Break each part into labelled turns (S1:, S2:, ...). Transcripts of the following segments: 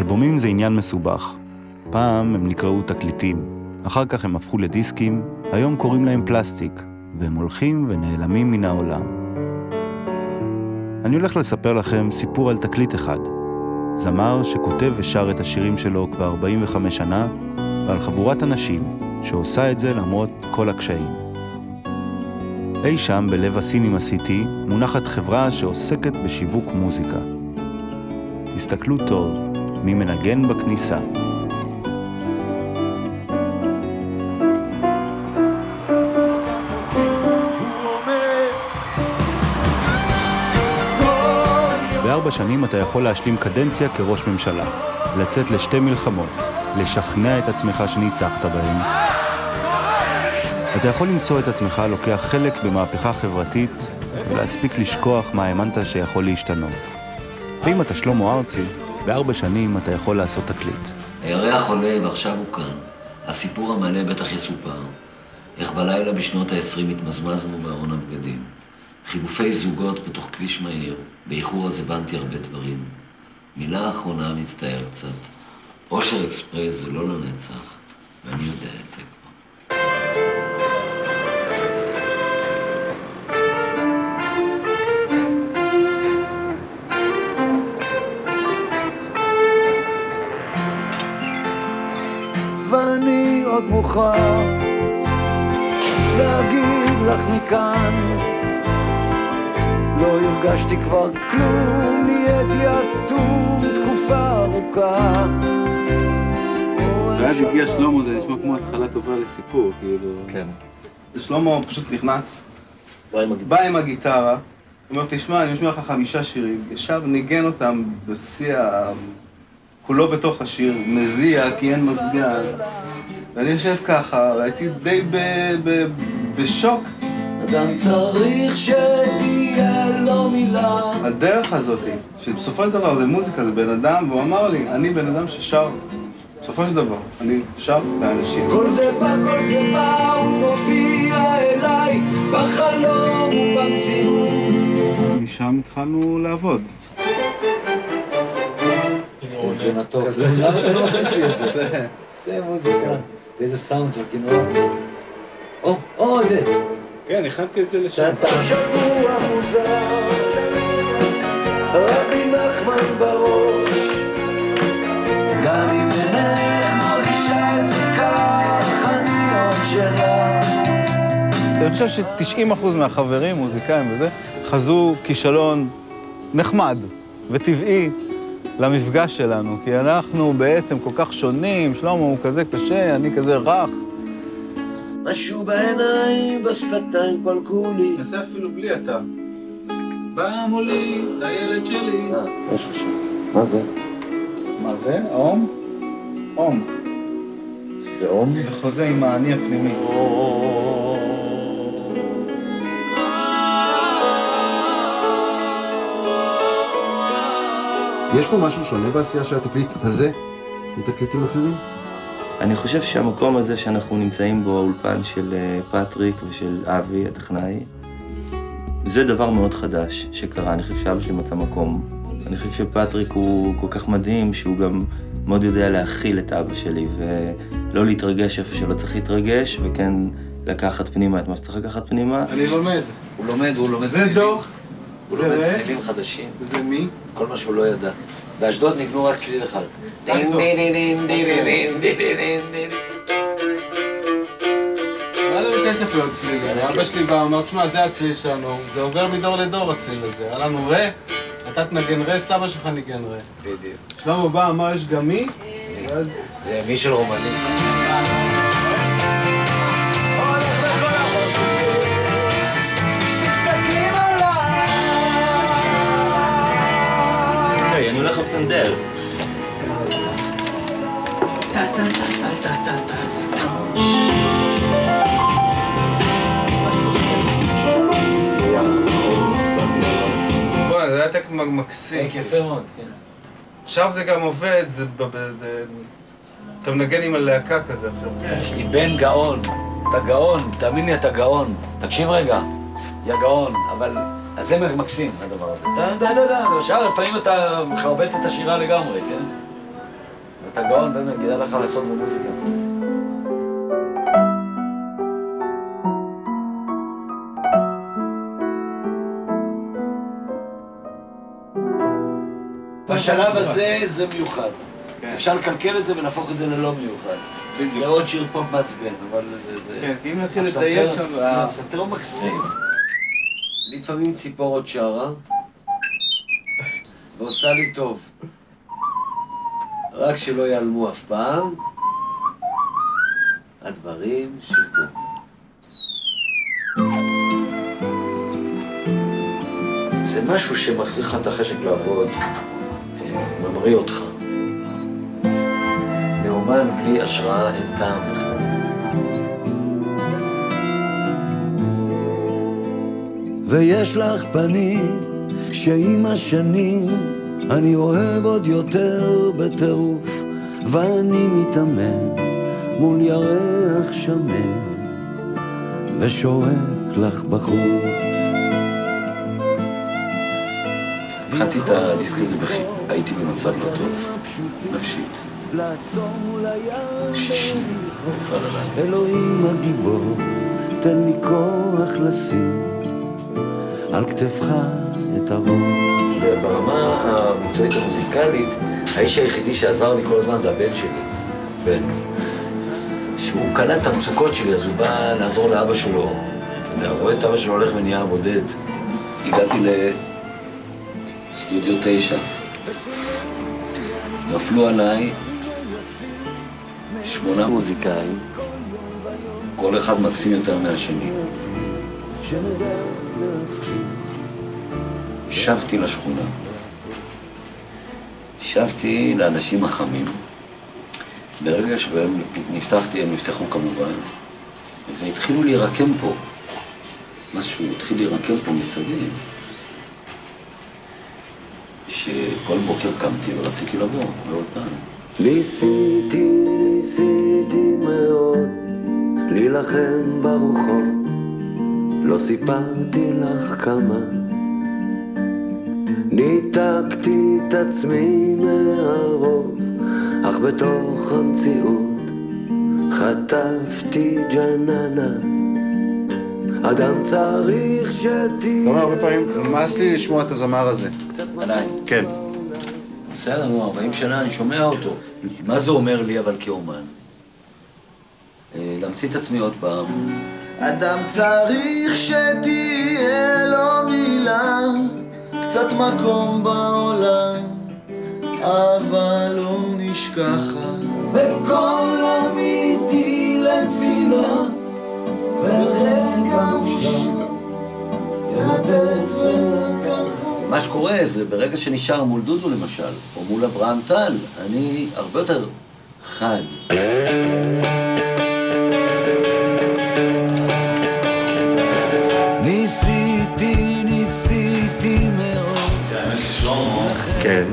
S1: אלבומים זה עניין מסובך. פעם הם נקראו תקליטים, אחר כך הם הפכו לדיסקים, היום קוראים להם פלסטיק, והם הולכים ונעלמים מן העולם. אני הולך לספר לכם סיפור על תקליט אחד. זמר שכותב ושר את השירים שלו כבר 45 שנה, ועל חבורת אנשים שעושה את זה למרות כל הקשיים. אי שם בלב הסינימה סיטי מונחת חברה שעוסקת בשיווק מוזיקה. תסתכלו טוב, מי מנגן בכניסה. בארבע שנים אתה יכול להשלים קדנציה כראש ממשלה, לצאת לשתי מלחמות, לשכנע את עצמך שניצחת בהן. אתה יכול למצוא את עצמך לוקח חלק במהפכה חברתית ולהספיק לשכוח מה האמנת שיכול להשתנות. ואם אתה שלמה ארצי, בארבע שנים אתה יכול לעשות תקליט.
S2: הירח עולה ועכשיו הוא כאן. הסיפור המלא בטח יסופר. איך בלילה בשנות ה-20 התמזמזנו בארון הבגדים. חילופי זוגות בתוך כביש מהיר, באיחור אז הבנתי הרבה דברים. מילה אחרונה מצטער קצת. אושר אקספרס זה לא לנצח, ואני יודע את זה
S3: עוד מוכרח להגיד לך מכאן לא הרגשתי כבר כלום, נהייתי אטום תקופה ארוכה.
S4: ואז הגיע שלמה, זה נשמע כמו התחלה טובה לסיפור, כאילו...
S5: כן.
S6: שלמה פשוט נכנס, בא עם הגיטרה, אומר, תשמע, אני משמיע לך חמישה שירים, ישב, ניגן אותם בשיא ה... כולו בתוך השיר, מזיע, כי אין מזגן. ואני יושב ככה, והייתי די ב... ב... בשוק.
S3: אדם צריך שתהיה לו מילה
S6: הדרך הזאת, שבסופו של דבר זה מוזיקה, זה בן אדם, והוא אמר לי, אני בן אדם ששר, בסופו של דבר, אני שר לאנשים.
S3: כל זה בא, כל זה בא, הוא מופיע אליי בחלום ובמציאות
S4: משם התחלנו לעבוד.
S5: זה מתוק. למה אתה לא מכניס לי את זה? זה מוזיקה. איזה סאונד של כינור. או, או, זה.
S4: כן, הכנתי את זה לשם.
S3: שבוע מוזר, רבי נחמן בראש. גם אם אינך מרגישה את זה כך, אני עוד שלה.
S7: אני חושב ש-90% מהחברים, מוזיקאים וזה, חזו כישלון נחמד וטבעי למפגש שלנו, כי אנחנו בעצם כל כך שונים, שלמה הוא כזה קשה, אני כזה רך.
S3: משהו בעיניים, בשפתיים כל כולי.
S6: נעשה אפילו בלי אתה. בא מולי, הילד שלי.
S5: יש לך שם. מה זה?
S6: מה זה? אום? אום.
S5: זה אום?
S6: זה חוזה עם האני הפנימי.
S8: יש פה משהו שונה בעשייה של התקליט הזה מתקליטים אחרים?
S9: אני חושב שהמקום הזה שאנחנו נמצאים בו, האולפן של אה, פטריק ושל אבי, הטכנאי, זה דבר מאוד חדש שקרה. אני חושב שאבא שלי מצא מקום. אני חושב שפטריק הוא כל כך מדהים, שהוא גם מאוד יודע להכיל את אבא שלי, ולא להתרגש איפה שלא צריך להתרגש, וכן לקחת פנימה את מה שצריך לקחת פנימה.
S6: אני לומד.
S5: הוא לומד, הוא לומד
S6: זה
S5: צלילים.
S6: דוח.
S5: הוא
S6: זה
S5: לומד. צלילים חדשים.
S6: זה מי?
S5: כל מה שהוא לא ידע. באשדוד ניגנו רק צליל אחד.
S6: כסף לעוד צליל, אבא שלי בא ואמר, תשמע, זה הצליל שלנו, זה עובר מדור לדור הצליל הזה. היה לנו רה, אתה תנגן רה, סבא שלך ניגן רה.
S5: בדיוק.
S6: שלמה בא, אמר, יש גם מי?
S5: זה מי של רומנים.
S9: אני הולך לפסנתר.
S6: בוא'נה, זה היה טק מקסים.
S5: יפה מאוד, כן.
S6: עכשיו זה גם עובד, זה... אתה מנגן עם הלהקה כזה עכשיו.
S5: יש לי בן גאון. אתה גאון, תאמין לי, אתה גאון. תקשיב רגע, יא גאון, אבל... אז זה מקסים, הדבר עכשיו לפעמים אתה מחרבט את השירה לגמרי, כן? אתה גאון באמת, כדאי לך לעשות במוזיקה. בשלב הזה זה מיוחד. אפשר לקלקל את זה ולהפוך את זה ללא מיוחד. זה עוד שיר פופ מעצבן, אבל זה... זה-
S10: כן, כי אם נתחיל לדייק שם... ה-
S5: הפסנתר מקסים. לפעמים ציפורת שרה, ועושה לי טוב. רק שלא ייעלמו אף פעם הדברים שפה. זה משהו שמחזיר לך את החשק לעבוד, אה, ממריא אותך. לאומן בלי השראה אין טעם בכלל.
S3: ויש לך פנים שעם השנים אני אוהב עוד יותר בטירוף ואני מתאמן מול ירח שמן ושורק לך בחוץ
S5: התחלתי את הדיסק הזה, בכי- הייתי במצב לא טוב, נפשית. שישי, נפל עליי.
S3: אלוהים הגיבור תן לי כוח לשים על כתפך הראש
S5: ברמה המקצועית המוזיקלית, האיש היחידי שעזר לי כל הזמן זה הבן שלי, בן. שהוא קלט את המצוקות שלי, אז הוא בא לעזור לאבא שלו. אתה יודע, רואה את אבא שלו הולך ונהיה בודד. הגעתי לסטודיו תשע. נפלו עליי שמונה מוזיקאים, כל אחד מקסים יותר מהשני. שבתי לשכונה. שבתי לאנשים החמים. ברגע שבהם נפתחתי, הם נפתחו כמובן, והתחילו להירקם פה. משהו התחיל להירקם פה מסביב. שכל בוקר קמתי ורציתי לבוא לאולפן.
S3: ניסיתי, ניסיתי מאוד להילחם ברוחות, לא סיפרתי לך כמה. ניתקתי את עצמי מהרוב, אך בתוך המציאות חטפתי ג'ננה. אדם צריך שתהיה...
S8: אתה אומר הרבה פעמים, נמאס לי לשמוע את הזמר הזה.
S5: עליי.
S8: כן.
S5: בסדר, נו, 40 שנה, אני שומע אותו. מה זה אומר לי, אבל כאומן? אה, להמציא את עצמי עוד פעם.
S3: אדם צריך שתהיה לו מילה, קצת מקום בעולם, אהבה לא נשכחת. בקול אמיתי לתפילה, ורגע מושלם, לתת ולקחת.
S5: מה שקורה זה ברגע שנשאר מול דודו למשל, או מול אברהם טל, אני הרבה יותר חד.
S8: כן.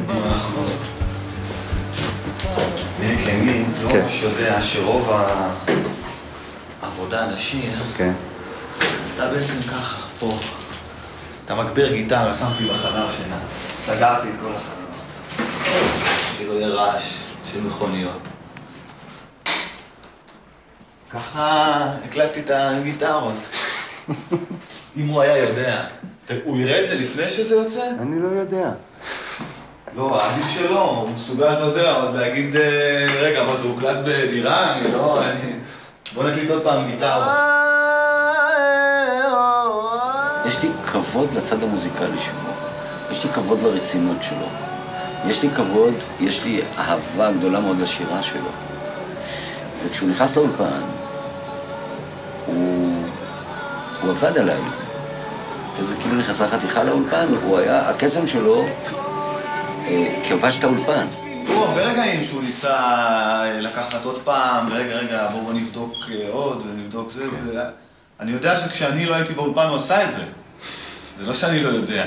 S10: נהיה כנים, לא
S8: כן.
S10: ממש יודע שרוב העבודה הנשית,
S8: כן.
S10: עשתה בעצם ככה, פה. אתה מגביר גיטרה, שמתי בחדר שינה. סגרתי את כל החדר. שלא יהיה רעש של מכוניות. ככה הקלטתי את הגיטרות. אם הוא היה יודע. הוא יראה את זה לפני שזה יוצא?
S8: אני לא יודע.
S10: לא, עדיף שלא, הוא מסוגל, אתה יודע, עוד להגיד, אה, רגע, מה זה הוקלט בדירה? אני לא. בוא נקליט עוד פעם גיטרה.
S5: יש לי כבוד לצד המוזיקלי שלו, יש לי כבוד לרצינות שלו, יש לי כבוד, יש לי אהבה גדולה מאוד לשירה שלו. וכשהוא נכנס לאולפן, הוא, הוא עבד עליי. זה כאילו נכנסה חתיכה לאולפן, הוא היה, הקסם שלו כבש את האולפן.
S10: היו הרבה רגעים שהוא ניסה אה, לקחת עוד פעם, ורגע, רגע, בואו בוא נבדוק אה, עוד, ונבדוק זה, ו... אני יודע שכשאני לא הייתי באולפן הוא עשה את זה. זה לא שאני לא יודע.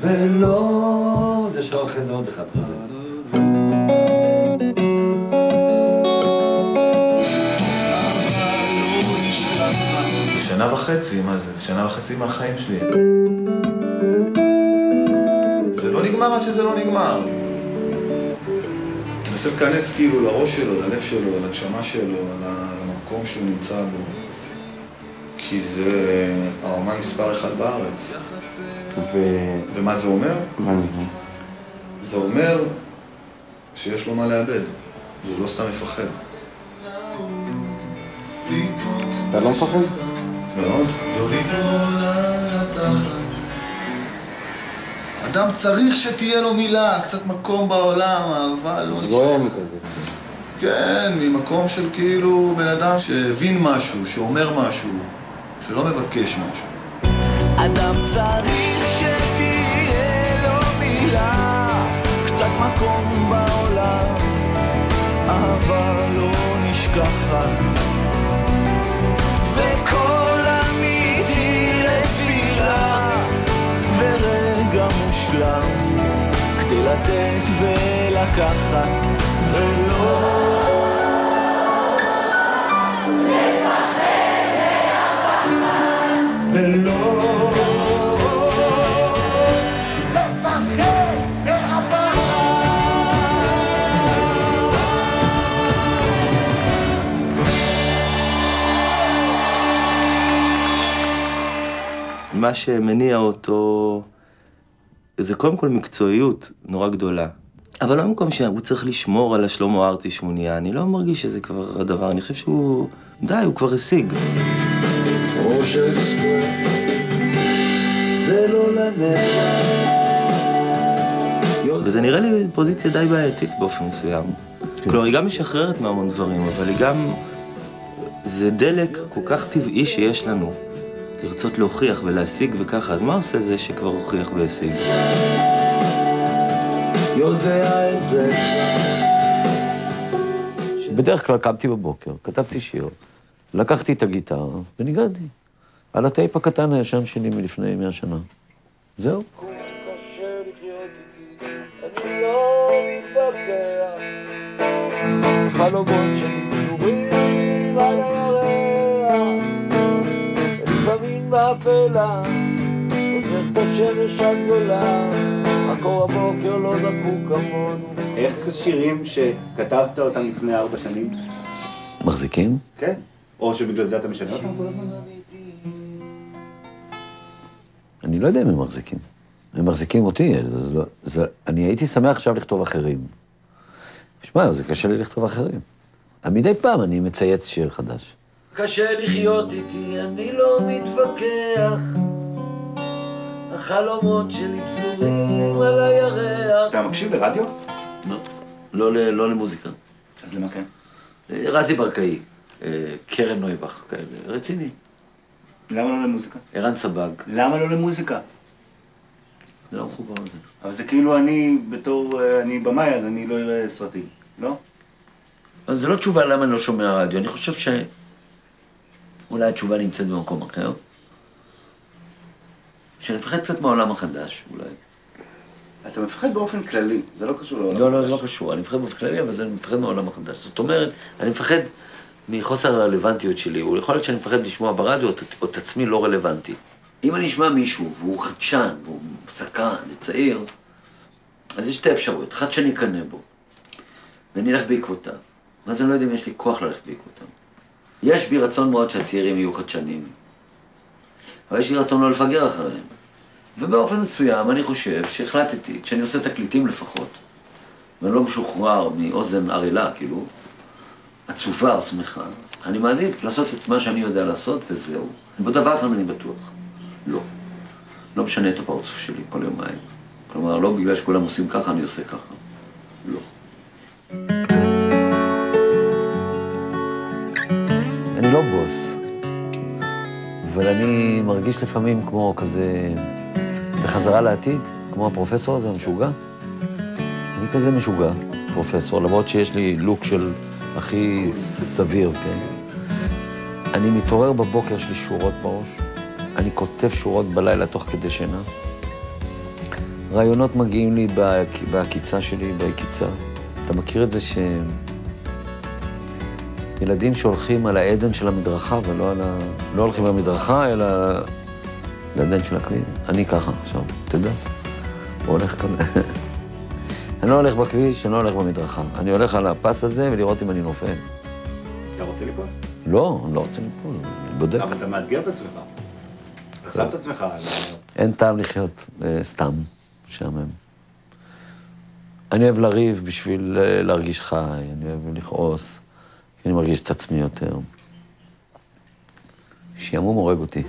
S5: ולא... זה לך אחרי זה עוד אחד כזה.
S10: שנה וחצי, מה זה? שנה וחצי מהחיים שלי. לא נגמר עד שזה לא נגמר. מנסה להיכנס כאילו לראש שלו, ללב שלו, לנשמה שלו, למקום שהוא נמצא בו. כי זה האומן מספר אחד בארץ.
S11: ו...
S10: ומה זה אומר?
S11: מה זה?
S10: זה אומר שיש לו מה לאבד, והוא לא סתם מפחד.
S11: אתה לא מפחד?
S10: מאוד. אדם צריך שתהיה לו מילה, קצת מקום בעולם, אהבה, לא
S11: זוהם כזה.
S10: כן, ממקום של כאילו בן אדם שהבין משהו, שאומר משהו, שלא מבקש משהו.
S3: אדם צריך שתהיה לו מילה, קצת מקום בעולם, אהבה לא נשכחת. לתת ולקחת, ולא...
S9: מה שמניע אותו זה קודם כל מקצועיות נורא גדולה. אבל לא במקום שהוא צריך לשמור על השלמה ארצי שמוניה, אני לא מרגיש שזה כבר הדבר, אני חושב שהוא... די, הוא כבר השיג.
S3: לא.
S9: וזה נראה לי פוזיציה די בעייתית באופן מסוים. כלומר, היא גם משחררת מהמון דברים, אבל היא גם... זה דלק כל כך טבעי שיש לנו, לרצות להוכיח ולהשיג וככה, אז מה עושה זה שכבר הוכיח והשיג?
S3: יודע את זה.
S5: בדרך כלל קמתי בבוקר, כתבתי שיר, לקחתי את הגיטרה וניגעתי. על הטייפ הקטן הישן שלי מלפני מאה שנה. זהו.
S3: אני לא. חלומות שלי באפלה עוזר את השמש הגדולה. מקור הבוקר לא זקוק כמונו.
S1: איך שירים שכתבת אותם לפני ארבע שנים?
S5: מחזיקים?
S1: כן. או שבגלל זה אתה משנה אותם כל הזמן?
S5: אני לא יודע אם הם מחזיקים. הם מחזיקים אותי, זה, זה, לא- זה, אני הייתי שמח עכשיו לכתוב אחרים. שמע, זה קשה לי לכתוב אחרים. מדי פעם אני מצייץ שיר חדש.
S3: קשה לחיות איתי, אני לא מתווכח. החלומות שלי פזורים על הירח.
S1: אתה מקשיב לרדיו?
S2: לא, לא, לא למוזיקה.
S1: אז למה כן?
S2: רזי ברקאי, אה, קרן נויבך, כאלה, רציני.
S1: למה לא למוזיקה?
S2: ערן סבג.
S1: למה לא למוזיקה?
S2: זה לא מחובר לזה.
S1: אבל זה כאילו אני, בתור, אה, אני במאי, אז אני לא אראה סרטים, לא?
S2: אז זו לא תשובה למה אני לא שומע רדיו, אני חושב שאולי התשובה נמצאת במקום אחר. שאני מפחד קצת מהעולם החדש, אולי.
S1: אתה מפחד באופן כללי, זה לא קשור לעולם
S2: לא, לא,
S1: החדש.
S2: זה לא קשור. אני מפחד באופן כללי, אבל זה מפחד מהעולם החדש. זאת אומרת, אני מפחד מחוסר הרלוונטיות שלי. או יכול להיות שאני מפחד לשמוע ברדיו את- או את עצמי לא רלוונטי. אם אני אשמע מישהו והוא חדשן, והוא סקרן, וצעיר, אז יש שתי אפשרויות. אחת שאני אקנא בו, ואני אלך בעקבותיו. ואז אני לא יודע אם יש לי כוח ללכת בעקבותיו. יש בי רצון מאוד שהצעירים יהיו חדשנים, אבל יש לי רצון לא לפגר אחריהם. ובאופן מסוים אני חושב שהחלטתי, כשאני עושה תקליטים לפחות, ואני לא משוחרר מאוזן ערלה, כאילו, עצובה או שמחה, אני מעדיף לעשות את מה שאני יודע לעשות, וזהו. בדבר אחד אני בטוח, לא. לא משנה את הפרצוף שלי כל יומיים. כלומר, לא בגלל שכולם עושים ככה, אני עושה ככה. לא.
S5: לא בוס, אבל אני מרגיש לפעמים כמו כזה, בחזרה לעתיד, כמו הפרופסור הזה המשוגע. אני כזה משוגע, פרופסור, למרות שיש לי לוק של הכי סביר, כן? אני מתעורר בבוקר, יש לי שורות בראש. אני כותב שורות בלילה תוך כדי שינה. רעיונות מגיעים לי בעק- בעקיצה שלי, בעקיצה. אתה מכיר את זה ש... ילדים שהולכים על העדן של המדרכה ולא על ה... לא הולכים למדרכה, אלא לעדן של הכלי. אני ככה עכשיו, אתה יודע. הוא הולך כאן... אני לא הולך בכביש, אני לא הולך במדרכה. אני הולך על הפס הזה ולראות אם אני נופל.
S1: אתה רוצה ליפול?
S5: לא, אני לא רוצה ליפול, אני בודק.
S1: אבל אתה מאתגר את עצמך. אתה שם את עצמך על...
S5: אין טעם לחיות אה, סתם, משעמם. אני אוהב לריב בשביל אה, להרגיש חי, אני אוהב לכעוס, כי אני מרגיש את עצמי יותר. שעמום הורג אותי.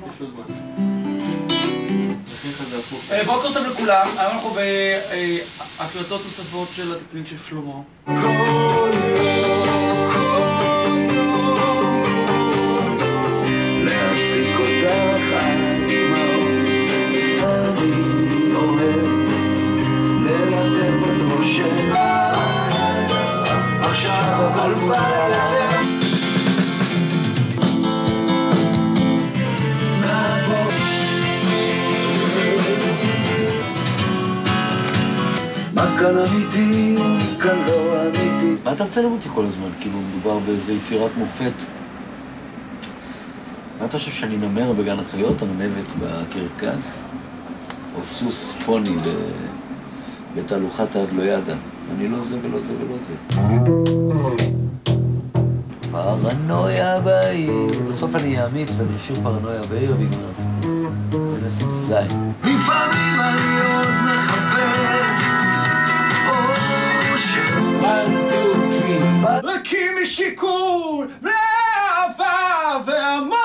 S12: אה, בוקר טוב לכולם, היום אנחנו בהקלטות נוספות של התקליט של שלמה.
S3: להציג אותך על אני אוהב ללטף את ראשך, עכשיו הכל כבר כאן אמיתי, כאן לא אמיתי.
S5: מה אתה מצלם אותי כל הזמן? כאילו, מדובר באיזה יצירת מופת. מה אתה חושב שאני נמר בגן החיות, ארנבת בקרקס? או סוס פוני ב... בתהלוכת האדלוידה? אני לא זה ולא זה ולא זה. פרנויה בעיר. בסוף אני אהיה אמיץ ואני אשאיר פרנויה בעיר ויגמר הסיפור. ונשים זין.
S3: לפעמים אני עוד מחפש. One, two, three.
S13: ריקים משיקול, מאהבה והמון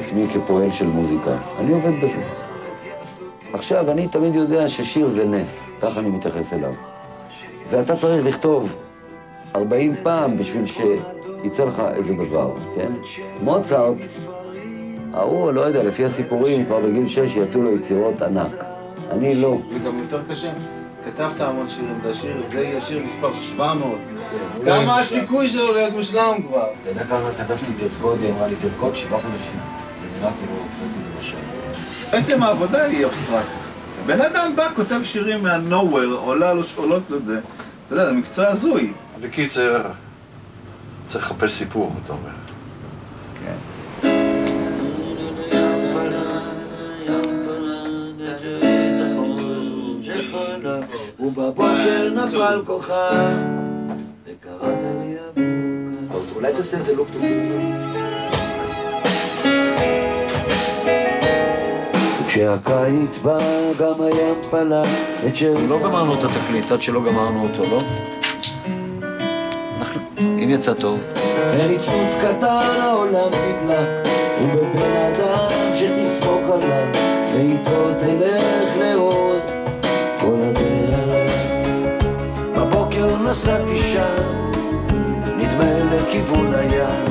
S5: עצמי כפועל של מוזיקה. אני עובד בזה. עכשיו, אני תמיד יודע ששיר זה נס, ככה אני מתייחס אליו. ואתה צריך לכתוב 40 פעם בשביל שיצא לך איזה דבר, כן? מוצרט, ההוא, לא יודע, לפי הסיפורים, כבר בגיל 6 יצאו לו יצירות ענק. אני לא.
S4: זה גם יותר קשה. כתבת המון שירים, זה השיר, זה יהיה השיר מספר 700. כמה הסיכוי שלו להיות מושלם כבר?
S5: אתה יודע כמה כתבתי תרקוד, היא אמרה לי, תרקוד שבעה חודשים. כאילו עשיתי את זה משהו.
S4: בעצם העבודה היא אבסטרקט. בן אדם בא, כותב שירים מה-nowhere, עולה לו עולות לזה. אתה יודע, זה מקצוע הזוי.
S14: בקיצר, צריך לחפש סיפור, אתה אומר.
S3: ובבוקר נפל כוכב, וקראת לי הבוקר.
S5: אולי תעשה איזה לוק טובים.
S3: כשהקיץ בא גם הים פלה את ש...
S5: לא גמרנו את התקליט עד שלא גמרנו אותו, לא? אם יצא טוב.
S3: בניצוץ קטן העולם נדלק, ובבן אדם שתסמוך עליו, ואיתו תלך לאור כל הדרך. בבוקר נסעתי שם, נדמה לכיוון הים,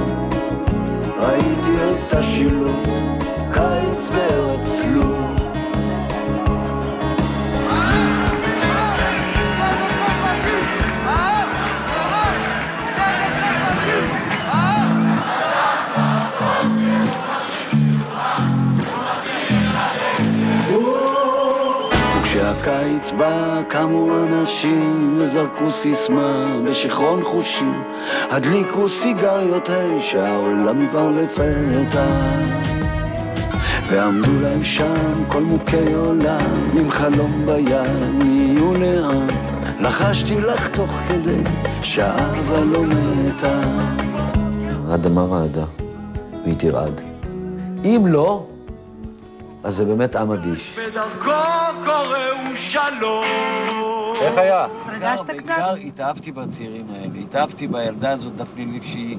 S3: ראיתי את השילוט, קיץ בארץ לוב. וכשהקיץ בא קמו אנשים וזרקו סיסמה בשיכרון חושים הדליקו סיגריות ה' שהעולם יבער לפתע ועמדו להם שם כל מוכי עולם עם חלום ביד יהיו לאן לחשתי לך תוך כדי שאהבה לא מתה
S5: האדמה רעדה, והיא תרעד. אם לא, אז זה באמת עם אדיש.
S13: בדרכו קוראו שלום.
S6: איך היה?
S5: התרגשת קצת? בעיקר התאהבתי בצעירים האלה, התאהבתי בילדה הזאת, דפני ליף, שהיא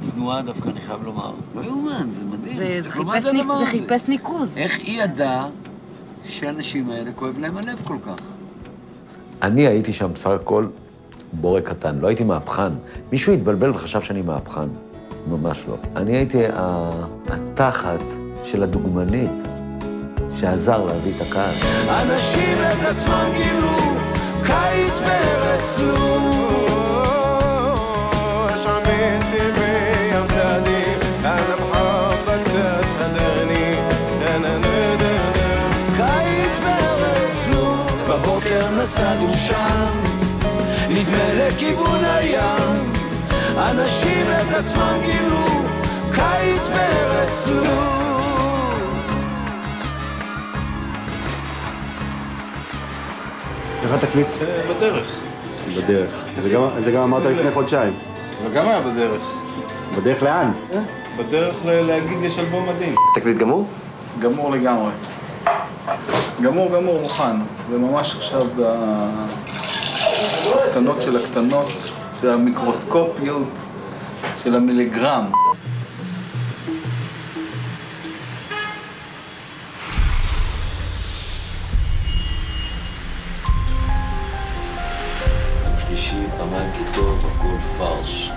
S5: צנועה דווקא, אני חייב לומר. לא יאומן, זה מדהים.
S15: זה
S5: מה
S15: חיפש
S5: זה
S15: זה. חיפש ניקוז.
S5: איך היא ידעה שהאנשים האלה כואב להם הלב כל כך? אני הייתי שם בסך הכל בורג קטן, לא הייתי מהפכן. מישהו התבלבל וחשב שאני מהפכן. ממש לא. אני הייתי ה- התחת של הדוגמנית,
S16: שעזר להביא את הקהל.
S3: אנשים את עצמם גילו קיץ בארץ לוב. נסענו שם, נדמה לכיוון הים. אנשים את עצמם גילו קיץ בארץ לוב.
S8: איך התקליט?
S4: בדרך.
S8: בדרך. זה גם- זה גם אמרת לפני חודשיים.
S4: וגם היה בדרך.
S8: בדרך לאן?
S4: בדרך ל- להגיד יש אלבום מדהים.
S8: תקליט גמור?
S17: גמור לגמרי. גמור גמור מוכן. זה ממש עכשיו הקטנות של הקטנות, של המיקרוסקופיות, של המיליגרם.
S5: יום שלישי, פעמיים כיתוב, הכל פרש.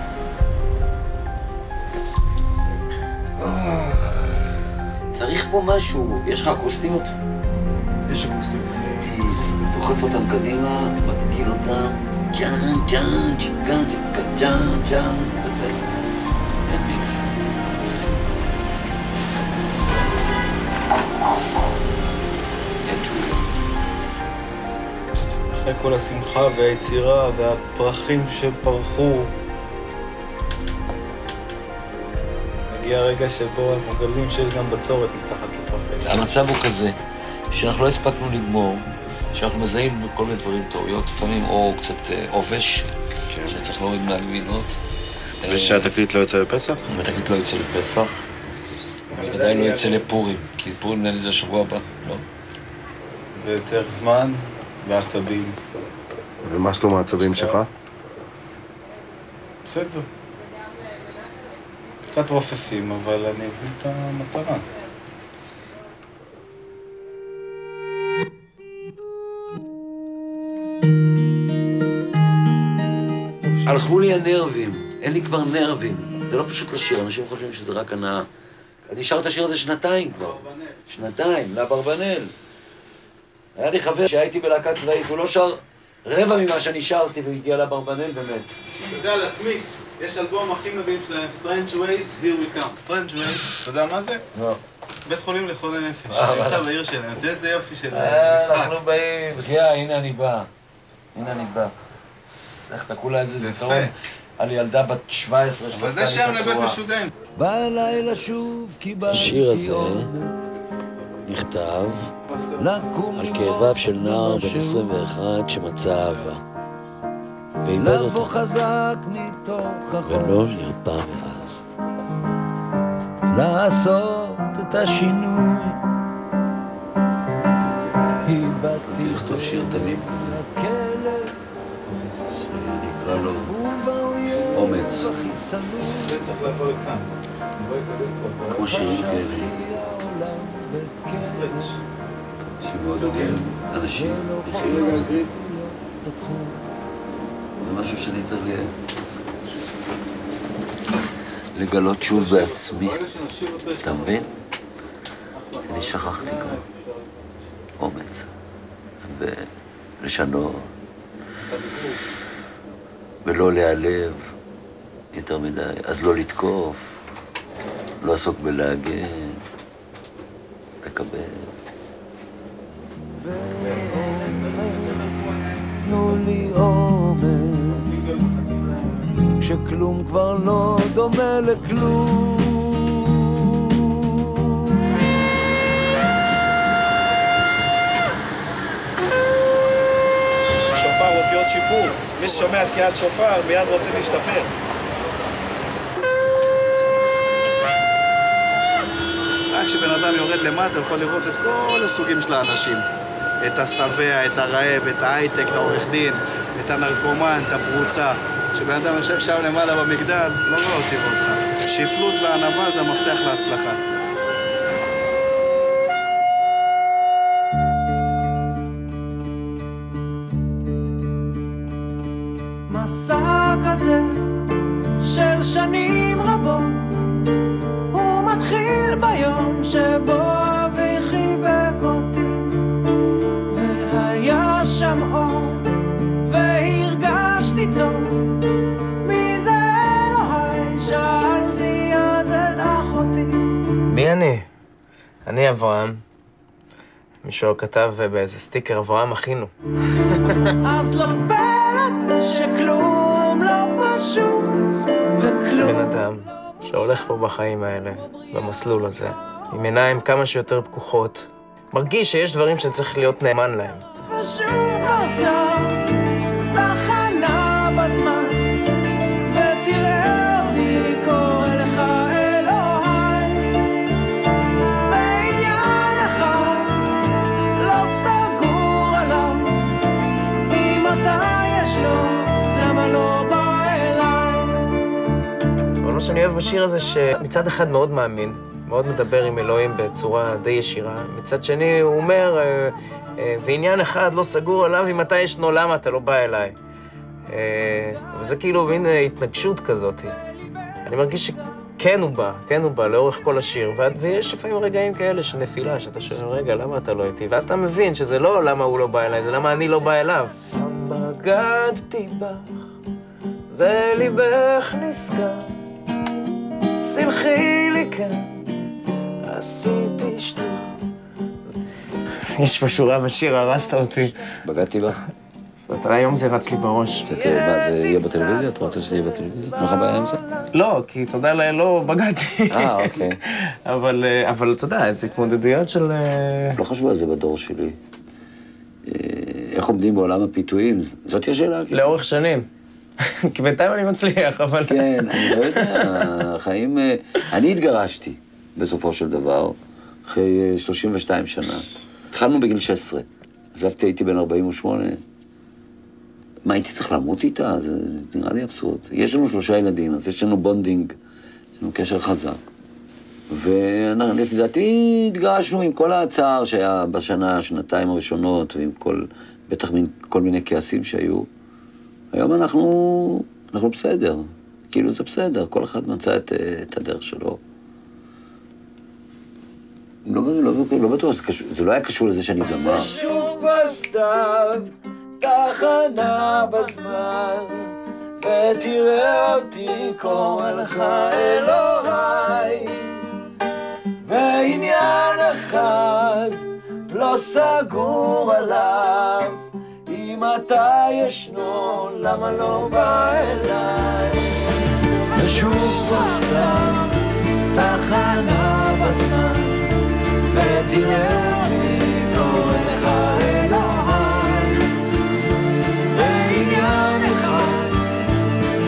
S5: צריך פה משהו, יש לך אקוסטיות?
S4: יש אקוסטיות.
S5: טיס, דוחף אותם קדימה, מגדיל אותם, ג'אן, ג'אן, צ'יקה, ג'אן, ג'אן, וזה. אין מיקס.
S18: אחרי כל השמחה והיצירה והפרחים שפרחו, מגיע הרגע שבו אנחנו מגלים שיש גם בצורת מתחת לפרחים.
S5: המצב הוא כזה, שאנחנו לא הספקנו לגמור, שאנחנו מזהים כל מיני דברים, טעויות, לפעמים או קצת אה, עובש, שצריך להוריד מהגבינות.
S8: ושהתקליט לא יוצא בפסח?
S5: והתקליט לא יוצא לפסח. בוודאי לא יוצא לפורים, כי פורים נראה לי זה השבוע הבא, לא?
S18: ויותר זמן ועצבים.
S8: ומה שלום העצבים שלך?
S18: בסדר. קצת רופפים, אבל אני מבין את המטרה.
S5: הלכו לי הנרבים, אין לי כבר נרבים. זה לא פשוט לשיר, אנשים חושבים שזה רק הנאה. אני שר את השיר הזה שנתיים כבר. שנתיים, לאברבנאל. היה לי חבר שהייתי בלהקה צבאית, הוא לא שר רבע ממה שאני שרתי, והוא הגיע לאברבנאל ומת.
S6: אתה יודע, לסמיץ, יש אלבום הכי מדהים שלהם, Strange Ways, Here We Come. Strange Ways, אתה יודע מה זה?
S5: לא.
S6: בית חולים לחולי נפש,
S5: אה,
S6: נמצא? בעיר שלהם, אתה יודע איזה יופי של
S5: אה,
S6: משחק.
S5: אנחנו באים, הנה אני בא. הנה אני בא. איך אתה כולה איזה
S6: זה
S5: זיכרון
S6: יפה.
S5: על ילדה בת 17
S6: אבל
S5: שדפקה
S6: זה
S5: לי
S6: שם
S5: את
S6: לבית
S5: הצורה.
S6: משוגעים.
S3: בלילה שוב קיבלתי
S5: השיר הזה נכתב על כאביו של נער בן
S3: משהו.
S5: 21 שמצא אהבה. ואיבד אותה, ולא נרפא מאז.
S3: לעשות את השינוי. איבדתי
S5: לכתוב שיר תמים כזה,
S3: הכלב
S5: שנקרא לו אומץ. כמו שירים כאלה, שמעודדים אנשים את זה. משהו שאני צריך לגלות שוב בעצמי. אתה מבין? אני שכחתי גם. אומץ. ולשנות. ולא להיעלב יותר מדי. אז לא לתקוף. לא עסוק בלהגן. לקבל.
S3: תנו כשכלום כבר לא דומה לכלום.
S18: שיפור. מי ששומע תקיעת שופר מיד רוצה להשתפר. רק כשבן אדם יורד למטה הוא יכול לראות את כל הסוגים של האנשים. את השבע, את הרעב, את ההייטק, את העורך דין, את הנרקומן, את הפרוצה. כשבן אדם יושב שם למעלה במגדל, לא רואה אותי ואותך. שפלות וענווה זה המפתח להצלחה.
S19: אברהם. מישהו כתב באיזה סטיקר, אברהם אחינו.
S13: אז לא פלא שכלום לא פשוט וכלום
S19: בן אדם שהולך פה בחיים האלה, במסלול הזה, עם עיניים כמה שיותר פקוחות, מרגיש שיש דברים שצריך להיות נאמן להם.
S13: ושוב בסוף תחנה בזמן
S19: שאני אוהב בשיר הזה, שמצד אחד מאוד מאמין, מאוד מדבר עם אלוהים בצורה די ישירה, מצד שני הוא אומר, אה, אה, ועניין אחד לא סגור עליו, אם אתה ישנו, למה אתה לא בא אליי? אה, וזה כאילו מין התנגשות כזאת. אני מרגיש שכן הוא בא, כן הוא בא, לאורך כל השיר, ויש לפעמים רגעים כאלה של נפילה, שאתה שואל, רגע, למה אתה לא איתי? ואז אתה מבין שזה לא למה הוא לא בא אליי, זה למה אני לא בא אליו. בגדתי בך, וליבך נסגר. סלחי לי כן, עשיתי שטות. יש פה שורה בשיר, הרסת אותי.
S5: בגדתי בך?
S19: אתה, היום זה רץ לי בראש.
S5: מה, זה יהיה בטלוויזיה? אתה רוצה שזה יהיה בטלוויזיה? אין לך בעיה עם זה?
S19: לא, כי תודה לאל לא בגדתי.
S5: אה, אוקיי.
S19: אבל, אה, אבל אתה יודע, זה התמודדויות של... אה,
S5: לא חשבו על זה בדור שלי. אה, איך עומדים בעולם הפיתויים? זאת השאלה. כאילו.
S19: לאורך שנים. כי בינתיים אני מצליח, אבל...
S5: כן, אני לא יודע, החיים... אה, אני התגרשתי, בסופו של דבר, אחרי אה, 32 שנה. התחלנו בגיל 16. עזבתי, הייתי בן 48. מה, הייתי צריך למות איתה? זה נראה לי אבסורד. יש לנו שלושה ילדים, אז יש לנו bonding, יש לנו קשר חזק. ואנחנו, לדעתי, התגרשנו עם כל הצער שהיה בשנה, שנתיים הראשונות, ועם כל, בטח מין, כל מיני כעסים שהיו. היום אנחנו, אנחנו בסדר. כאילו זה בסדר, כל אחד מצא את, את הדרך שלו. לא, לא, לא, לא בטוח, זה, קשור, זה לא היה קשור לזה שאני זמר.
S13: שוב בסתיו, תחנה בזמן, ותראה אותי קורא לך אלוהי. ועניין אחד לא סגור עליו, אם אתה ישנו, למה לא בא אליי? ושוב בסתיו, תחנה בזמן, ותראה אותי קורא לך אלוהי ועניין אחד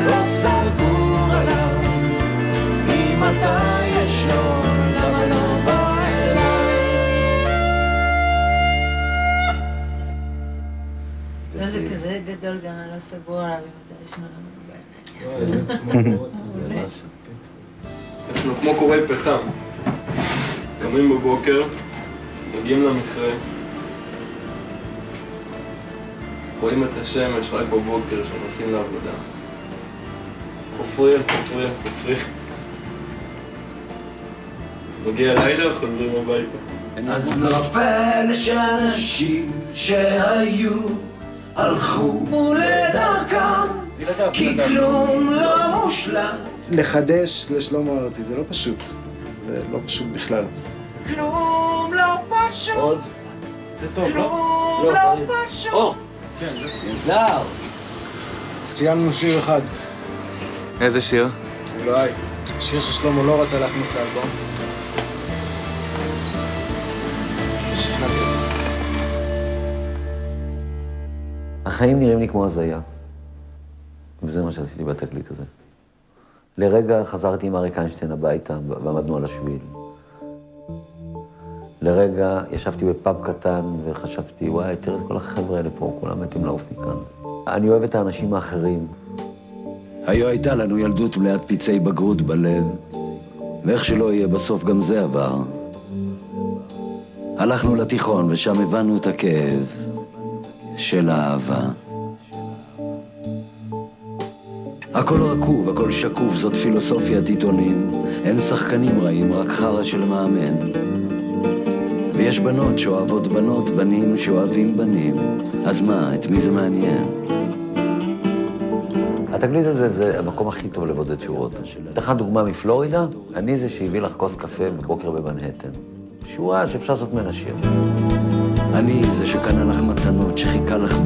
S13: לא סגור עליו אם אתה
S20: זה כזה גדול גם, אני לא סגור עליו אם אתה ישנו לנו בעיניים.
S21: אנחנו כמו קורי פחם. קמים בבוקר, מגיעים למכרה, רואים את השמש רק בבוקר כשנוסעים לעבודה. חופרים, חופרים, חופרים. מגיע לילה, חוזרים הביתה.
S13: אז פלא שאנשים שהיו הלכו לדרכם כי כלום לא מושלם
S18: לחדש לשלמה ארצי, זה לא פשוט. זה לא פשוט בכלל.
S13: כלום לא פשוט עוד
S18: זה טוב,
S13: כלום לא פשוט
S18: כן, זה נהדר. סיימנו שיר אחד.
S6: איזה שיר?
S18: אולי. שיר ששלמה לא רצה להכניס לאלבום.
S5: החיים נראים לי כמו הזיה. וזה מה שעשיתי בתקליט הזה. לרגע חזרתי עם אריק איינשטיין הביתה ועמדנו על השביל. לרגע ישבתי בפאב קטן וחשבתי, וואי, תראה את כל החבר'ה האלה פה, כולם מתים לעוף מכאן. אני אוהב את האנשים האחרים.
S22: היו הייתה לנו ילדות מלאת פצעי בגרות בלב, ואיך שלא יהיה, בסוף גם זה עבר. הלכנו לתיכון ושם הבנו את הכאב של האהבה. הכל רקוב, הכל שקוף, זאת פילוסופיית עיתונים. אין שחקנים רעים, רק חרא של מאמן. ויש בנות שאוהבות בנות, בנים שאוהבים בנים. אז מה, את מי זה מעניין?
S5: התקליט הזה זה המקום הכי טוב לבודד שורות. אתן לך דוגמה מפלורידה, אני זה שהביא לך כוס קפה בבוקר במנהטן.
S23: שורה שאפשר לעשות ממנה שיר.
S3: אני זה שקנה לך מתנות,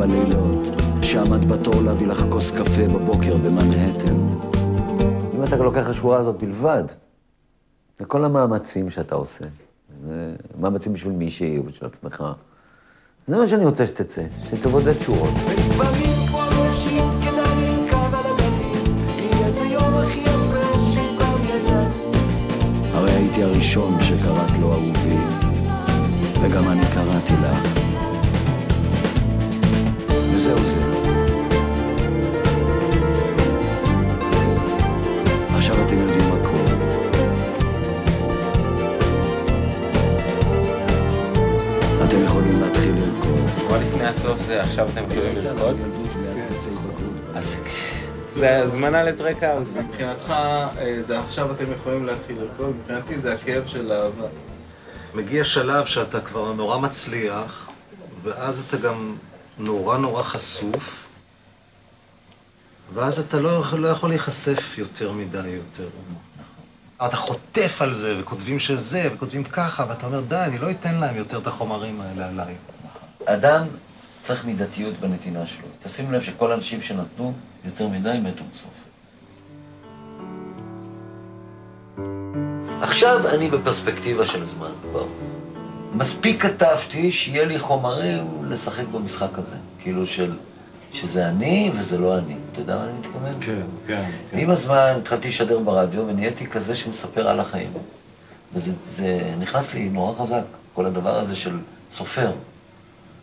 S3: בלילות, שעמד בתור להביא לך כוס קפה בבוקר במנהטן.
S23: אם אתה לוקח לשורה הזאת בלבד, לכל המאמצים שאתה עושה, זה מאמצים בשביל מישהי ובשביל עצמך, זה מה שאני רוצה שתצא, שתבודד שורות.
S3: הרי הייתי הראשון שקראת לו אהובי, וגם אני קראתי לה. וזהו זה. עכשיו אתם יודעים מה קורה. אתם יכולים להתחיל לרקוד.
S24: כבר לפני הסוף זה עכשיו אתם יכולים לרקוד? אז זה הזמנה לטרק האוס.
S4: מבחינתך, אה, זה עכשיו אתם יכולים להתחיל לרקוד, מבחינתי זה הכאב של אהבה.
S25: מגיע שלב שאתה כבר נורא מצליח, ואז אתה גם נורא נורא חשוף, ואז אתה לא, לא יכול להיחשף יותר מדי יותר. אתה חוטף על זה, וכותבים שזה, וכותבים ככה, ואתה אומר, די, אני לא אתן להם יותר את החומרים האלה עליי.
S5: אדם צריך מידתיות בנתינה שלו. תשים לב שכל האנשים שנתנו יותר מדי מתו בסוף. עכשיו אני בפרספקטיבה של זמן כבר. מספיק כתבתי שיהיה לי חומרים לשחק במשחק הזה. כאילו של... שזה אני וזה לא אני. אתה יודע מה אני מתכוון?
S25: כן, כן.
S5: ועם הזמן התחלתי לשדר ברדיו ונהייתי כזה שמספר על החיים. וזה זה נכנס לי נורא חזק, כל הדבר הזה של סופר.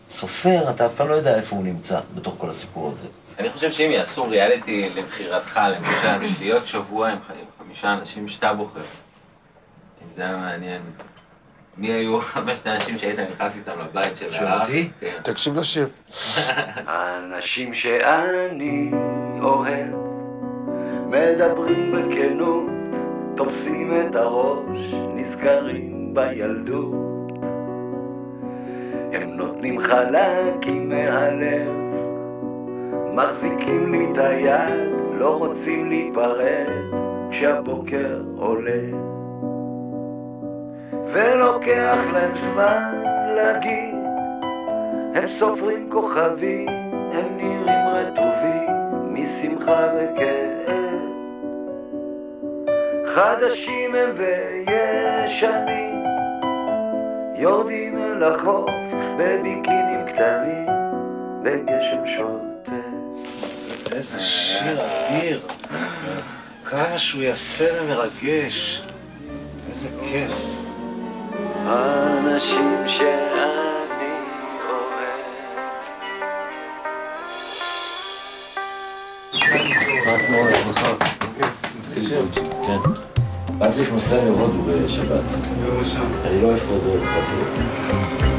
S5: סופר, אתה אף פעם לא יודע איפה הוא נמצא בתוך כל הסיפור הזה.
S24: אני חושב שאם יעשו ריאליטי לבחירתך, למשל, להיות שבוע עם עם חמישה אנשים שאתה בוחר, אם זה היה מעניין, מי היו חמשת האנשים שהיית נכנס איתם לבית של
S5: שואל
S24: האח?
S5: אותי?
S24: כן.
S8: תקשיב לשיר.
S3: האנשים שאני אוהב מדברים בכנות, תופסים את הראש, נזכרים בילדות. הם נותנים חלקים מהלב, מחזיקים לי את היד, לא רוצים להיפרד כשהבוקר עולה. ולוקח להם זמן להגיד הם סופרים כוכבים, הם נראים רטובים משמחה וכאב. חדשים הם וישנים, יורדים אל החוף בביקינים קטנים, בגשם שוטף.
S25: איזה שיר אדיר. כמה שהוא יפה ומרגש. איזה כיף.
S3: האנשים שאני אוהב.
S5: כן. פטריק נוסע להודו בשבת. אני לא אוהב הודו, פטריק.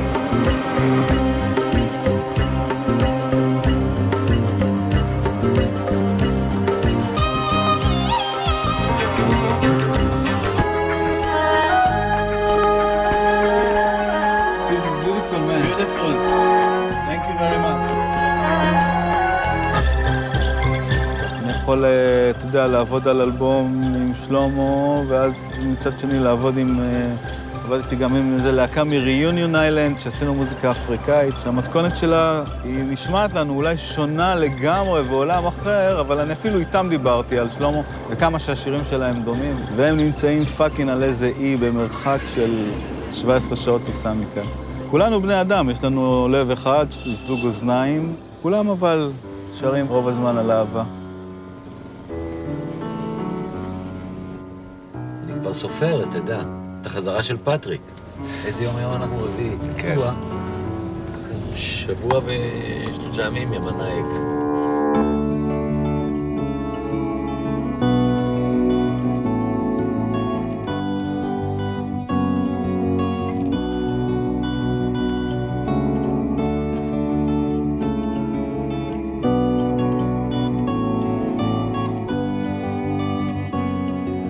S6: לעבוד על אלבום עם שלמה, ואז מצד שני לעבוד עם... אה, עבדתי גם עם איזה להקה מ-reunion island, שעשינו מוזיקה אפריקאית, שהמתכונת שלה היא נשמעת לנו אולי שונה לגמרי ועולם אחר, אבל אני אפילו איתם דיברתי על שלמה, וכמה שהשירים שלהם דומים, והם נמצאים פאקינג על איזה אי במרחק של 17 שעות טיסה מכאן. כולנו בני אדם, יש לנו לב אחד, זוג אוזניים, כולם אבל שרים רוב הזמן על אהבה.
S23: סופר, יודע, את החזרה של פטריק. איזה יום היום אנחנו רביעי? כן. שבוע ושלושה ימים ימנאייק.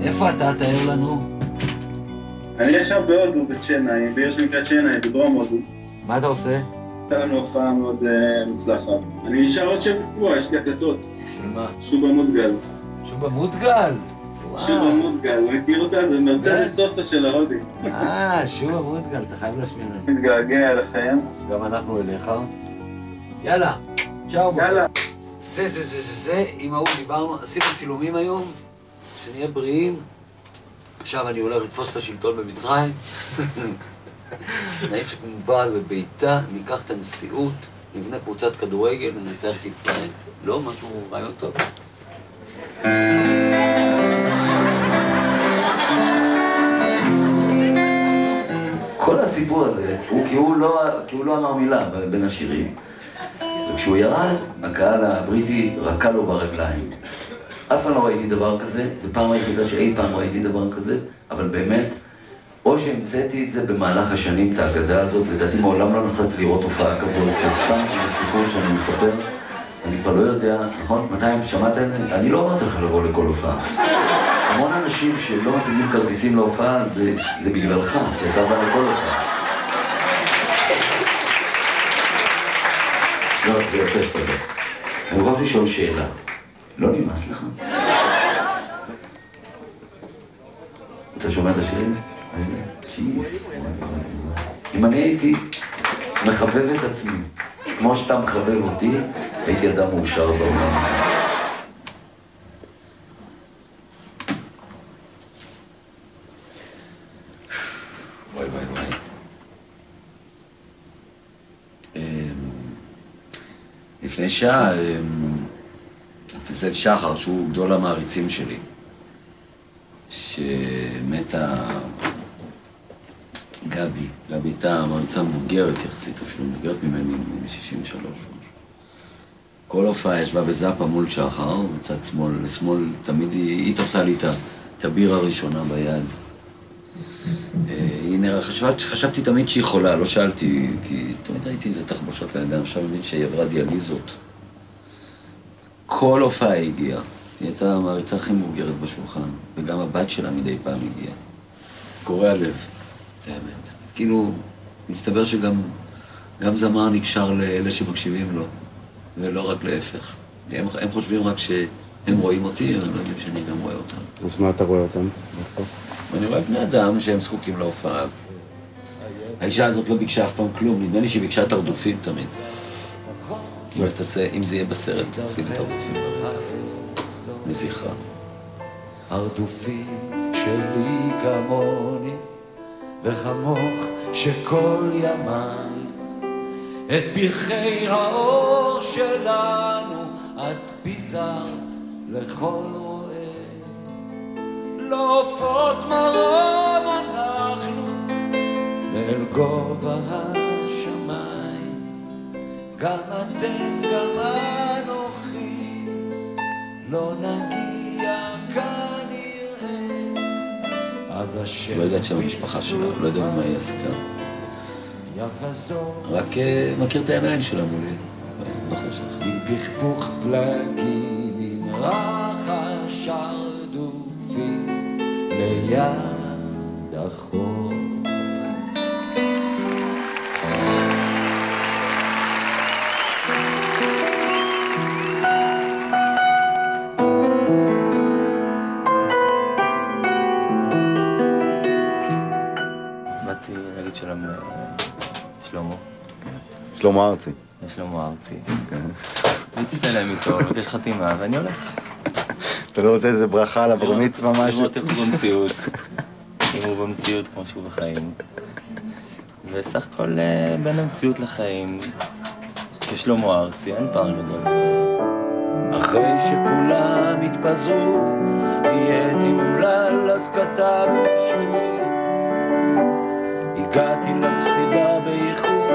S5: איפה אתה? תאר לנו.
S4: אני עכשיו בהודו, בצ'נאי, בעיר שנקראת צ'נאי, בדרום הודו.
S5: מה אתה עושה?
S4: הייתה לנו הופעה מאוד אה, מוצלחת. אני נשאר עוד שבוע, יש לי הקלטות.
S5: של מה?
S4: שובה מודגל.
S5: שובה מודגל?
S4: שובה מודגל, מכיר אותה? זה מרצדס סוסה של ההודי.
S5: אה, שובה מודגל, אתה חייב להשמיע לנו.
S4: מתגעגע אליכם.
S5: גם אנחנו אליך. יאללה, צ'או.
S4: יאללה.
S5: זה, זה, זה, זה, זה, עם ההוא דיברנו, עשינו צילומים היום, שנהיה בריאים. עכשיו אני הולך לתפוס את השלטון במצרים. נעיף את מובארק בביתה, ניקח את הנשיאות, נבנה קבוצת כדורגל וננצח את ישראל. לא משהו, רעיון טוב. כל הסיפור הזה הוא כי הוא לא, כי הוא לא אמר מילה בין השירים. וכשהוא ירד, הקהל הבריטי רקע לו ברגליים. אף פעם לא ראיתי דבר כזה, זו פעם היחידה שאי פעם ראיתי דבר כזה, אבל באמת, או שהמצאתי את זה במהלך השנים, את האגדה הזאת, לדעתי מעולם לא נסעתי לראות הופעה כזאת, זה סתם איזה סיפור שאני מספר, אני כבר לא יודע, נכון? מתי שמעת את זה? אני לא אמרתי לך לבוא לכל הופעה. המון אנשים שלא משיגים כרטיסים להופעה, זה, זה בגללך, כי אתה בא לכל הופעה. לא, זה יפה שאתה בא. אני רוצה לשאול שאלה. לא נמאס לך? אתה שומע את השירים? צ'יז. אם אני הייתי מחבב את עצמי, כמו שאתה מחבב אותי, הייתי אדם מאושר בעולם הזה. אמ, לפני שעה, צלצל שחר, שהוא גדול המעריצים שלי, שמתה גבי, גבי הייתה מעריצה מבוגרת יחסית, אפילו מבוגרת ממני, מ-63 או משהו. כל הופעה ישבה בזאפה מול שחר, בצד שמאל, לשמאל, תמיד היא, היא תפסה לי את ה- את הביר הראשונה ביד. היא נראה, חשבת, חשבתי תמיד שהיא חולה, לא שאלתי, כי תמיד ראיתי איזה תחבושות לידיים, עכשיו אני מבין שהיא עברה דיאליזות. כל הופעה היא הגיעה. היא הייתה המעריצה הכי מבוגרת בשולחן, וגם הבת שלה מדי פעם הגיעה. קורע לב, באמת. כאילו, מסתבר שגם גם זמר נקשר לאלה שמקשיבים לו, ולא רק להפך. הם, הם חושבים רק שהם רואים אותי, אבל לא יודעים שאני גם רואה אותם.
S11: אז מה אתה רואה אותם?
S5: ואני רואה בני אדם שהם זקוקים להופעה. האישה הזאת לא ביקשה אף פעם כלום, נדמה לי שהיא ביקשה תרדופים תמיד. אבל תעשה, אם זה יהיה בסרט, שים תרדופים ברקע. לזכרה.
S3: הרדופים שלי כמוני, וכמוך שכל ימיי, את פרחי האור שלנו את פיזרת לכל רואה. לא עופות מרום אנחנו, ואל גובה גם אתם, גם אנוכי, לא נגיע כנראה עד אשר
S5: לא יודעת שם המשפחה שלה, לא יודע במה היא עסקה. רק אה, מכיר את העיניים שלה מולי. לא חושב.
S3: עם פכפוך פלגים, עם רחש הרדופים ליד החור.
S1: שלמה ארצי.
S9: לשלמה ארצי. להצטלם איתו, לבקש חתימה, ואני הולך.
S1: אתה לא רוצה איזה ברכה לבר מצווה משהו?
S9: לראות איך הוא במציאות. אם הוא במציאות כמו שהוא בחיים. וסך הכל אה, בין המציאות לחיים, כשלמה ארצי, אין פער גדול.
S22: אחרי שכולם התפזרו, נהייתי אומלל, אז כתבתי שירים. הגעתי למסיבה באיחור,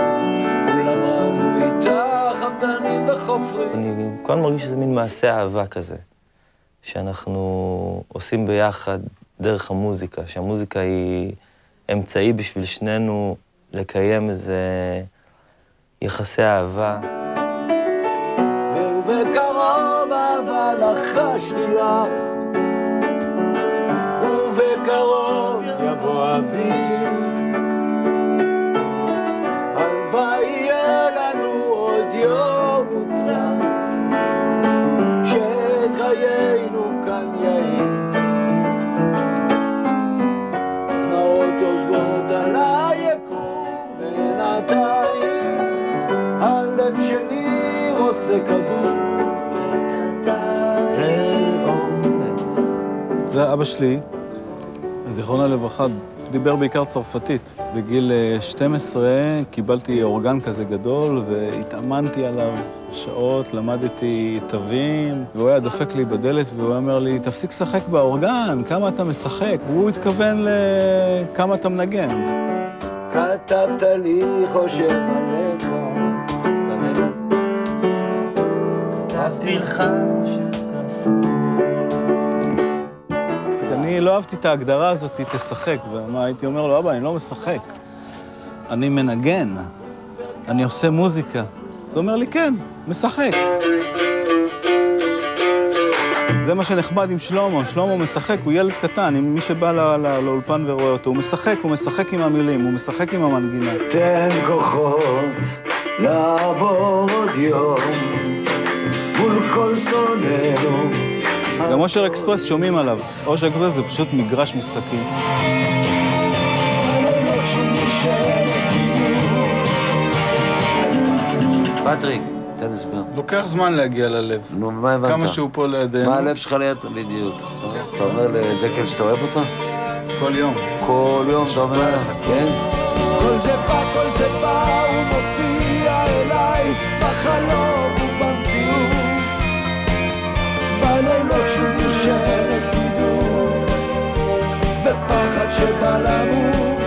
S22: וחופרים.
S9: אני כל הזמן מרגיש שזה מין מעשה אהבה כזה, שאנחנו עושים ביחד דרך המוזיקה, שהמוזיקה היא אמצעי בשביל שנינו לקיים איזה יחסי אהבה.
S22: ובקרוב אהבה לחשתי לך, ובקרוב יבוא אביב.
S3: רוצה כדור ואומץ.
S6: זה אבא שלי, זיכרונו לברכה, דיבר בעיקר צרפתית. בגיל אה, 12 קיבלתי אורגן כזה גדול והתאמנתי עליו שעות, למדתי תווים, והוא היה דופק לי בדלת והוא אומר לי, תפסיק לשחק באורגן, כמה אתה משחק? הוא התכוון לכמה אתה מנגן.
S3: כתבת לי חושב עליך
S19: כתבתי לך חושב
S6: אני לא אהבתי את ההגדרה הזאת, תשחק. ומה, הייתי אומר לו, אבא, אני לא משחק. אני מנגן, אני עושה מוזיקה. אז הוא אומר לי, כן, משחק. זה מה שנחמד עם שלמה, שלמה משחק, הוא ילד קטן, עם מי שבא לא, לא, לאולפן ורואה אותו. הוא משחק, הוא משחק עם המילים, הוא משחק עם המנגינה.
S3: תן כוחות לעבור עוד יום כל שונאנו
S6: גם אושר אקספרס שומעים עליו. אושר אקספרס זה פשוט מגרש משחקים.
S5: פטריק, תן הסבר.
S26: לוקח זמן להגיע ללב.
S5: נו, מה הבנת?
S26: כמה שהוא פה לידינו.
S5: מה הלב שלך ליד... בדיוק. אתה אומר לדקל שאתה אוהב אותה?
S26: כל יום.
S5: כל יום אתה אומר כן?
S3: כל זה בא, כל זה בא, הוא מופיע אליי בחלום נשארת בדידות ופחד שבא למות.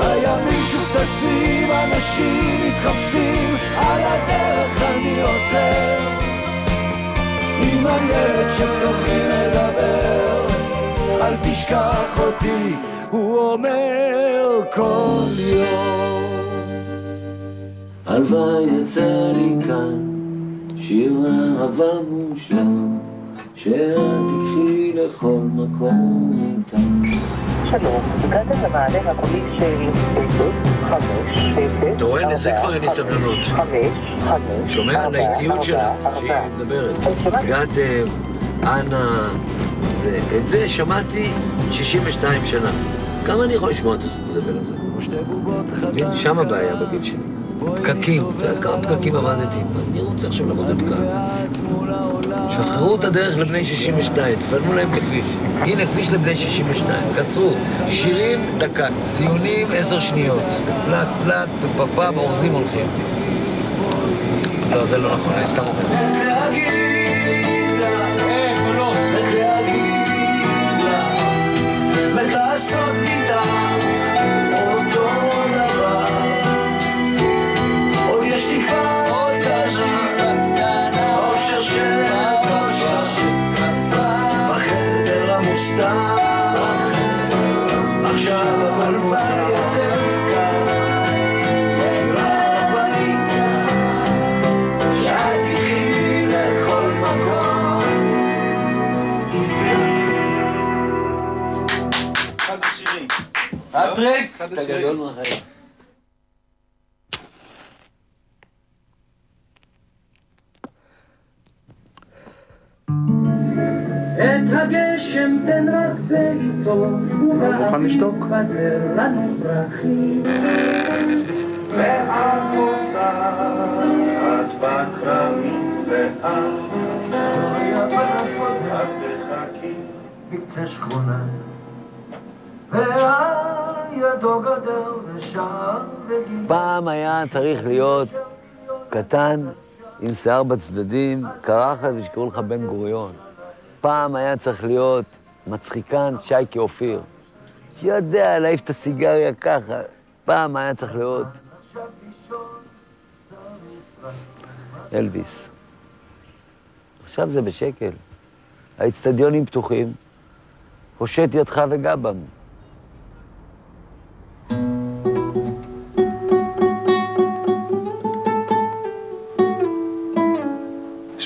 S3: הימים שוב טסים, אנשים מתחפשים על הדרך אני עוצר. עם הילד שבתוכי מדבר אל תשכח אותי הוא אומר כל יום.
S5: הלוואי יצא לי כאן שיר אהבה מושלם, שאת תקחי לכל מקום איתה.
S27: שלום, הגעתם למענה הקולי של חמש, אפס,
S5: אתה רואה, לזה
S27: ארבע,
S5: כבר אין לי
S27: חמש,
S5: סבלנות.
S27: חמש, חמש,
S5: שומע?
S27: ארבע,
S5: לאיטיות שלה, שהיא. מדברת. הגעתם, אנא, זה, את זה שמעתי 62 שנה. כמה אני יכול לשמוע את הזבל הזה? שם הבעיה בגיל שלי. פקקים, כמה פקקים עבדתי? אני רוצה עכשיו לעבוד בפקק. שחררו את הדרך לבני 62, תפנו להם את הכביש. הנה, כביש לבני 62, קצרו. שירים, דקה. ציונים, עשר שניות. פלט, פלט, בפפם, אורזים הולכים. לא, זה לא נכון, אני סתם אומר. פטריק,
S4: אחד
S5: אתה. גדול מהחיים.
S13: את הגשם תן רק בעיתו, ובאביב חזר לנו פרחים.
S3: ואת נוסעת בכרמים ואת פנס בודד בקצה שכונה ועל ידו גדר וגיל
S5: פעם היה צריך להיות קטן, עם שיער בצדדים, קרחת ושקראו לך בן גוריון. פעם היה צריך להיות מצחיקן שייקה אופיר, שיודע להעיף את הסיגריה ככה. פעם היה צריך להיות אלוויס. עכשיו זה בשקל. האצטדיונים פתוחים, הושט ידך וגע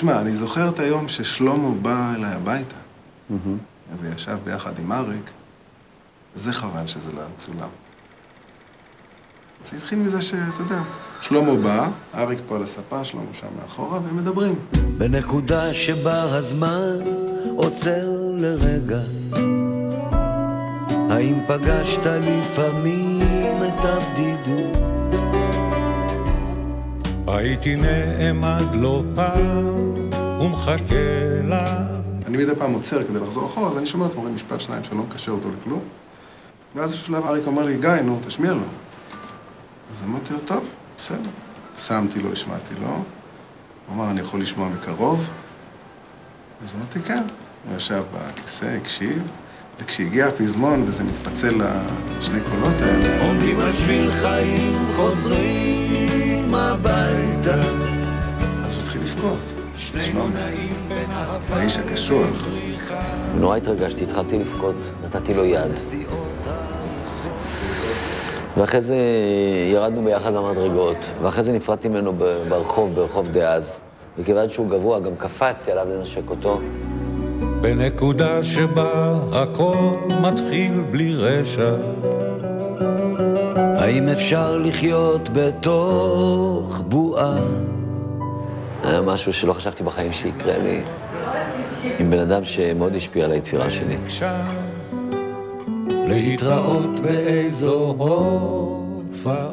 S5: בנו.
S8: שמע, אני זוכר את היום ששלמה בא אליי הביתה, וישב ביחד עם אריק. זה חבל שזה לא היה מצולם. זה התחיל מזה שאתה יודע, שלמה בא, אריק פה על הספה, שלמה שם מאחורה, והם מדברים.
S3: בנקודה שבה הזמן עוצר לרגע האם פגשת לפעמים את הבדידות?
S28: הייתי נעמד לא פעם ומחכה לה.
S8: אני מדי פעם עוצר כדי לחזור אחורה, אז אני שומע אותו אומרים משפט שניים שלא מקשר אותו לכלום. ואז בשלב אריק אמר לי, גיא, נו, תשמיע לו. אז אמרתי לו, טוב, בסדר. שמתי לו, השמעתי לו. הוא אמר, אני יכול לשמוע מקרוב? אז אמרתי, כן. הוא ישב בכיסא, הקשיב, וכשהגיע הפזמון וזה מתפצל לשני קולות האלה,
S3: עומדים על שביל חיים, חוזרים הביתה.
S8: אז הוא התחיל לבכות. תשמע, האיש הקשוח.
S5: נורא התרגשתי, התחלתי לבכות, נתתי לו יד. ואחרי זה ירדנו ביחד במדרגות, ואחרי זה נפרדתי ממנו ברחוב, ברחוב דאז. וכיוון שהוא גבוה, גם קפצתי עליו לנשק אותו.
S28: בנקודה שבה הכל מתחיל בלי רשע.
S3: האם אפשר לחיות בתוך בועה?
S5: היה משהו שלא חשבתי בחיים שיקרה לי, עם בן אדם שמאוד השפיע על היצירה שלי.
S28: להתראות באיזו הופעה.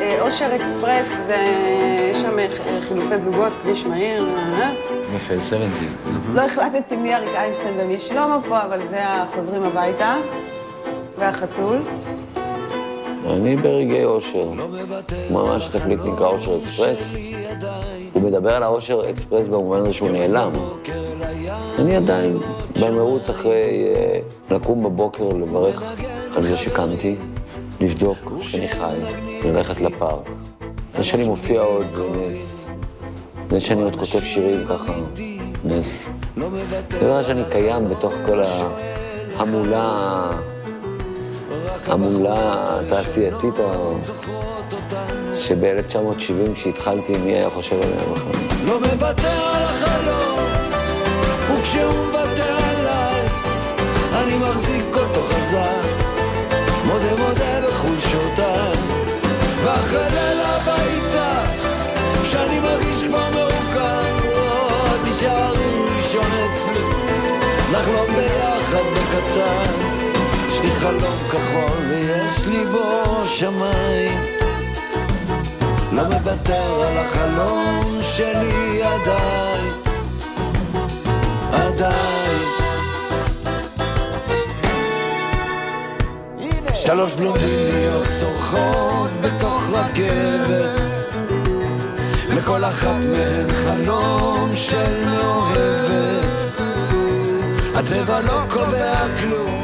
S29: אה, אושר אקספרס, זה חילופי זוגות, כביש מהיר. אה?
S5: יפה, 70.
S29: לא החלטתי מי אריק איינשטיין ומי שלמה פה, אבל זה החוזרים הביתה. והחתול.
S5: אני ברגעי אושר. ממש התקליט נקרא אושר אקספרס. הוא מדבר על האושר אקספרס במובן הזה שהוא נעלם. אני עדיין במרוץ אחרי אה, לקום בבוקר, לברך על זה שקמתי, לבדוק שאני חי, ללכת לפארק. זה שאני מופיע עוד זה נס. זה שאני עוד כותב שירים ככה, נס. זה דבר שאני קיים בתוך כל ההמולה, המולה התעשייתית ה- שב-1970 כשהתחלתי, מי היה חושב עליה בכלל?
S3: לא מוותר על החלום, וכשהוא מוותר עליי, אני מחזיק אותו חזק, מודה מודה בחולשותיי, ואחרי לילה איתך, כשאני מרגיש כבר מרוקן, לא תישארו לישון אצלי, לחלום ביחד בקטן, יש לי חלום כחול ויש לי בו שמיים. לא מוותר על החלום שלי עדיין, עדיין. שלוש בלונדיניות צורחות בתוך רכבת, לכל אחת מהן חלום של מאוהבת. הצבע לא קובע כלום,